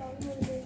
friends problem வருது